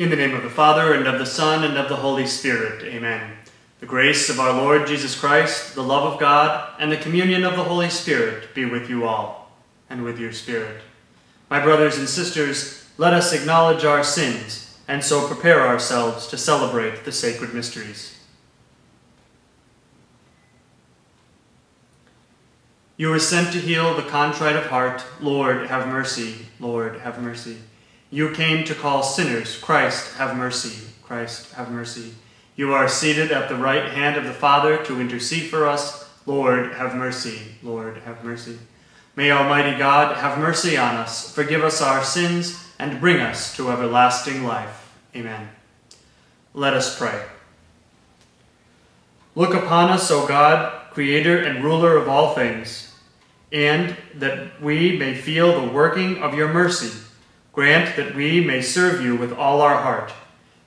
Father, and of the Son, and of the Holy Spirit. Amen. The grace of our Lord Jesus Christ, the love of God, and the communion of the Holy Spirit be with you all, and with your spirit. My brothers and sisters, let us acknowledge our sins, and so prepare ourselves to celebrate the sacred mysteries. You were sent to heal the contrite of heart. Lord, have mercy. Lord, have mercy. You came to call sinners. Christ, have mercy. Christ, have mercy. You are seated at the right hand of the Father to intercede for us. Lord, have mercy. Lord, have mercy. May Almighty God have mercy on us, forgive us our sins, and bring us to everlasting life. Amen. Let us pray. Look upon us, O God, creator and ruler of all things, and that we may feel the working of your mercy Grant that we may serve you with all our heart,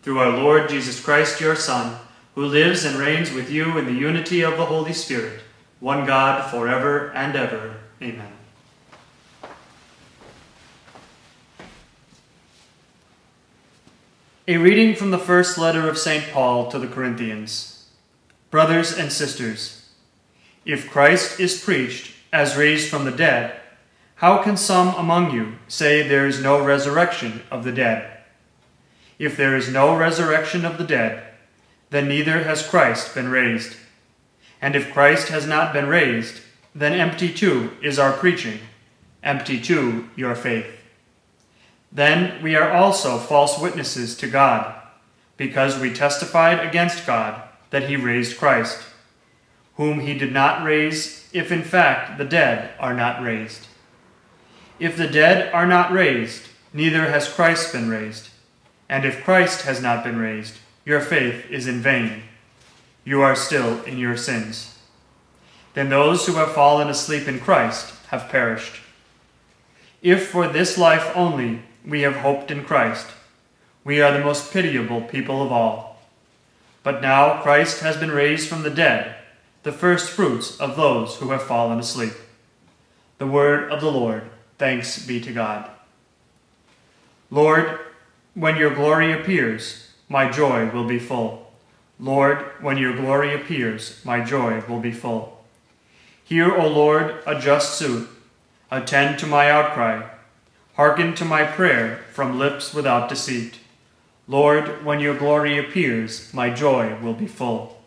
through our Lord Jesus Christ, your Son, who lives and reigns with you in the unity of the Holy Spirit, one God, forever and ever. Amen. A reading from the first letter of St. Paul to the Corinthians. Brothers and sisters, if Christ is preached as raised from the dead, how can some among you say there is no resurrection of the dead? If there is no resurrection of the dead, then neither has Christ been raised. And if Christ has not been raised, then empty too is our preaching, empty too your faith. Then we are also false witnesses to God, because we testified against God that he raised Christ, whom he did not raise, if in fact the dead are not raised. If the dead are not raised, neither has Christ been raised. And if Christ has not been raised, your faith is in vain. You are still in your sins. Then those who have fallen asleep in Christ have perished. If for this life only we have hoped in Christ, we are the most pitiable people of all. But now Christ has been raised from the dead, the first fruits of those who have fallen asleep. The word of the Lord. Thanks be to God. Lord, when your glory appears, my joy will be full. Lord, when your glory appears, my joy will be full. Hear, O Lord, a just suit. Attend to my outcry. Hearken to my prayer from lips without deceit. Lord, when your glory appears, my joy will be full.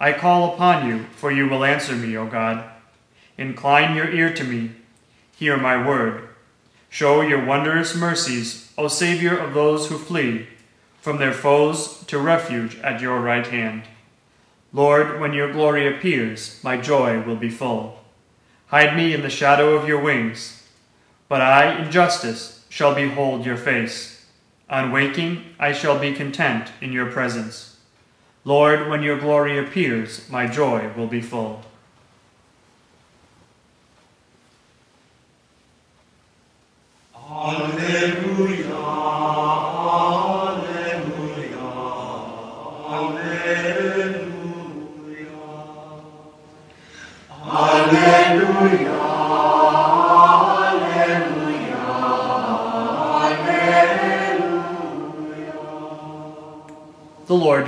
I call upon you, for you will answer me, O God. Incline your ear to me Hear my word. Show your wondrous mercies, O Savior of those who flee from their foes to refuge at your right hand. Lord, when your glory appears, my joy will be full. Hide me in the shadow of your wings. But I, in justice, shall behold your face. On waking, I shall be content in your presence. Lord, when your glory appears, my joy will be full.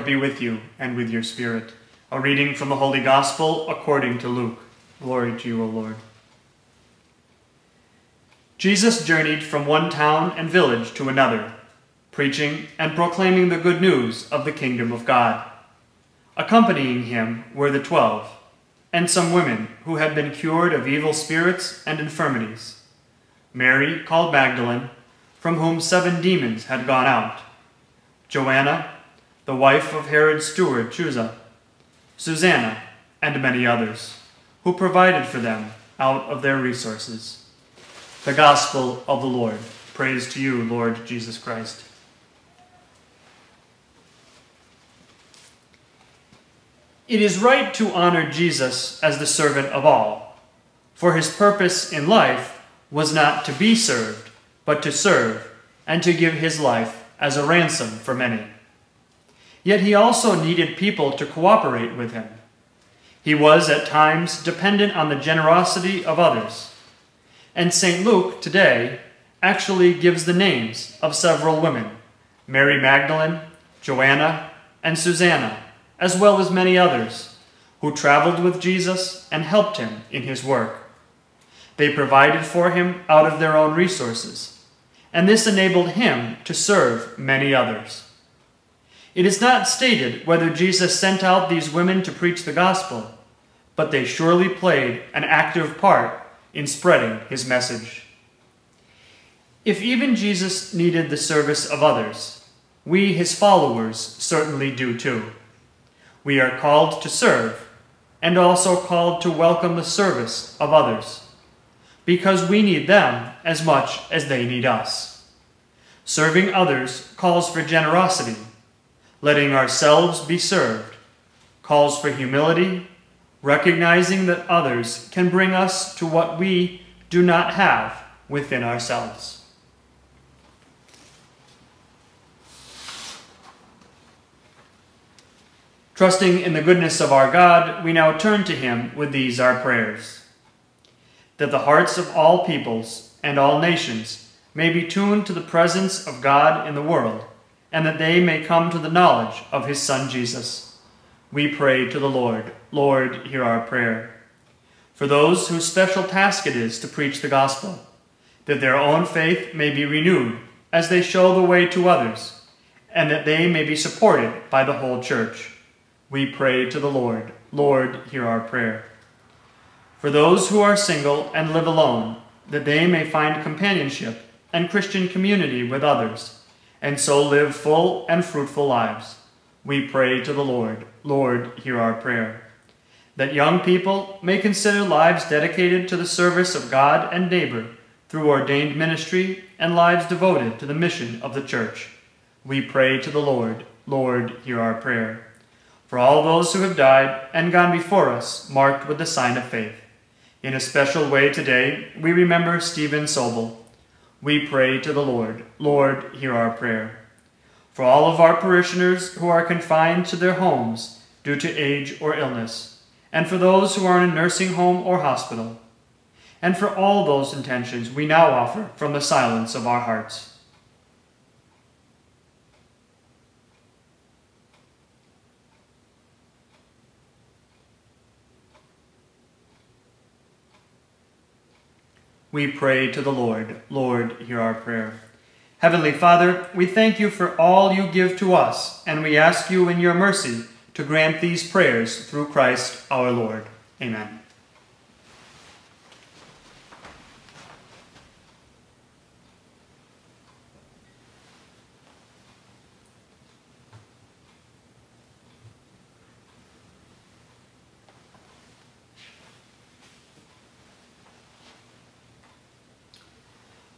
Be with you and with your spirit. A reading from the Holy Gospel according to Luke. Glory to you, O Lord. Jesus journeyed from one town and village to another, preaching and proclaiming the good news of the kingdom of God. Accompanying him were the twelve, and some women who had been cured of evil spirits and infirmities. Mary, called Magdalene, from whom seven demons had gone out. Joanna, the wife of Herod's steward Chuza, Susanna, and many others, who provided for them out of their resources. The Gospel of the Lord. Praise to you, Lord Jesus Christ. It is right to honor Jesus as the servant of all, for his purpose in life was not to be served, but to serve, and to give his life as a ransom for many. Yet he also needed people to cooperate with him. He was at times dependent on the generosity of others. And St. Luke today actually gives the names of several women Mary Magdalene, Joanna, and Susanna, as well as many others, who traveled with Jesus and helped him in his work. They provided for him out of their own resources, and this enabled him to serve many others. It is not stated whether Jesus sent out these women to preach the gospel, but they surely played an active part in spreading his message. If even Jesus needed the service of others, we, his followers, certainly do too. We are called to serve, and also called to welcome the service of others, because we need them as much as they need us. Serving others calls for generosity, letting ourselves be served, calls for humility recognizing that others can bring us to what we do not have within ourselves. Trusting in the goodness of our God, we now turn to him with these our prayers. That the hearts of all peoples and all nations may be tuned to the presence of God in the world, and that they may come to the knowledge of his Son Jesus we pray to the Lord, Lord, hear our prayer. For those whose special task it is to preach the gospel, that their own faith may be renewed as they show the way to others, and that they may be supported by the whole church. We pray to the Lord, Lord, hear our prayer. For those who are single and live alone, that they may find companionship and Christian community with others, and so live full and fruitful lives we pray to the Lord, Lord, hear our prayer. That young people may consider lives dedicated to the service of God and neighbor through ordained ministry and lives devoted to the mission of the church. We pray to the Lord, Lord, hear our prayer. For all those who have died and gone before us, marked with the sign of faith. In a special way today, we remember Stephen Sobel. We pray to the Lord, Lord, hear our prayer for all of our parishioners who are confined to their homes due to age or illness, and for those who are in a nursing home or hospital, and for all those intentions we now offer from the silence of our hearts. We pray to the Lord. Lord, hear our prayer. Heavenly Father, we thank you for all you give to us, and we ask you in your mercy to grant these prayers through Christ our Lord. Amen.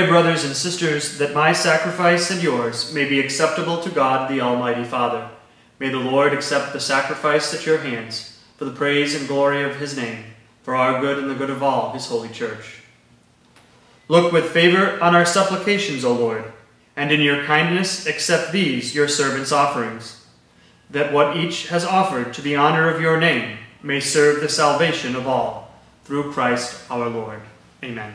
Pray, brothers and sisters, that my sacrifice and yours may be acceptable to God the Almighty Father. May the Lord accept the sacrifice at your hands for the praise and glory of his name, for our good and the good of all his holy church. Look with favor on our supplications, O Lord, and in your kindness accept these your servants' offerings, that what each has offered to the honor of your name may serve the salvation of all, through Christ our Lord. Amen.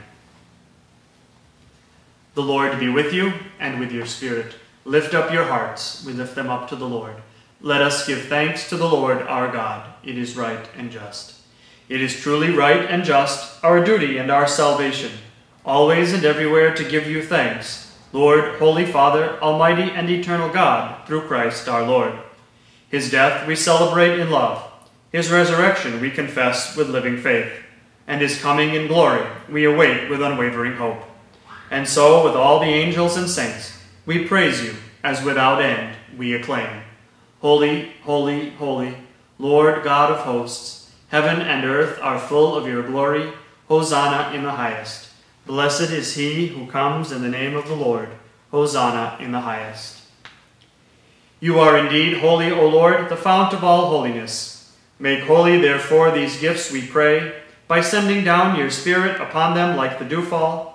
The Lord be with you and with your spirit. Lift up your hearts. We lift them up to the Lord. Let us give thanks to the Lord our God. It is right and just. It is truly right and just, our duty and our salvation, always and everywhere to give you thanks, Lord, Holy Father, Almighty and eternal God, through Christ our Lord. His death we celebrate in love. His resurrection we confess with living faith. And his coming in glory we await with unwavering hope. And so, with all the angels and saints, we praise you, as without end we acclaim. Holy, holy, holy, Lord God of hosts, heaven and earth are full of your glory. Hosanna in the highest. Blessed is he who comes in the name of the Lord. Hosanna in the highest. You are indeed holy, O Lord, the fount of all holiness. Make holy, therefore, these gifts, we pray, by sending down your Spirit upon them like the dewfall,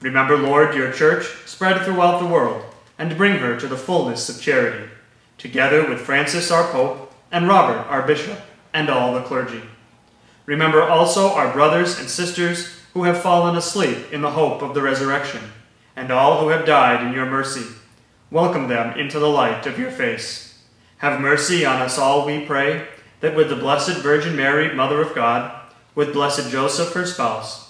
Remember, Lord, your church spread throughout the world, and bring her to the fullness of charity, together with Francis our Pope, and Robert our Bishop, and all the clergy. Remember also our brothers and sisters who have fallen asleep in the hope of the resurrection, and all who have died in your mercy. Welcome them into the light of your face. Have mercy on us all, we pray, that with the Blessed Virgin Mary, Mother of God, with blessed Joseph, her spouse,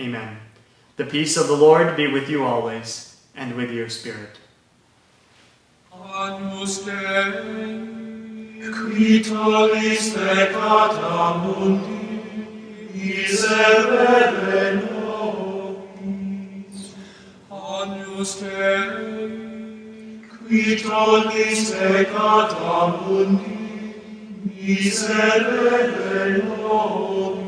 Amen. The peace of the Lord be with you always, and with your spirit. Agnus Dei, qui tollis peccata mundi, miserere nobis. Agnus Dei, qui tollis peccata mundi, miserere nobis.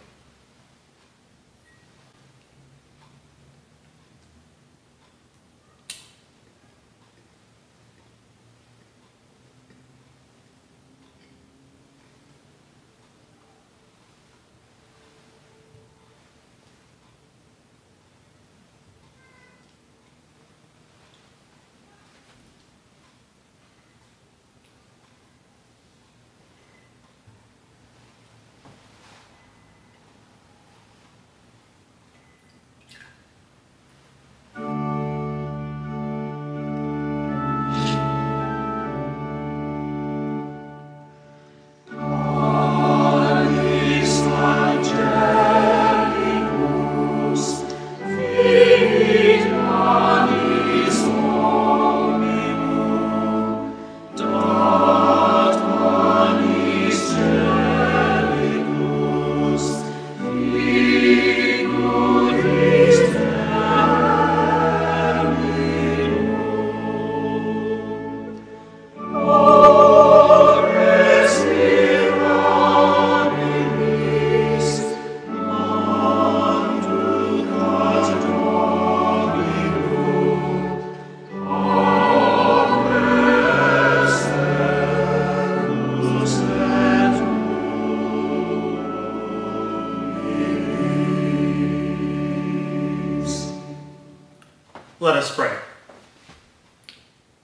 Let us pray.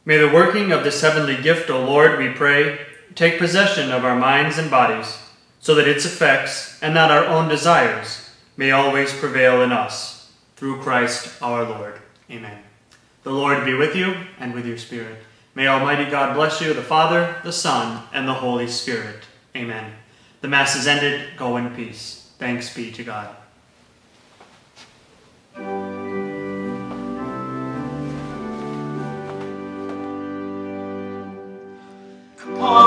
May the working of this heavenly gift, O Lord, we pray, take possession of our minds and bodies, so that its effects, and not our own desires, may always prevail in us. Through Christ our Lord. Amen. The Lord be with you and with your spirit. May Almighty God bless you, the Father, the Son, and the Holy Spirit. Amen. The Mass is ended. Go in peace. Thanks be to God. Oh.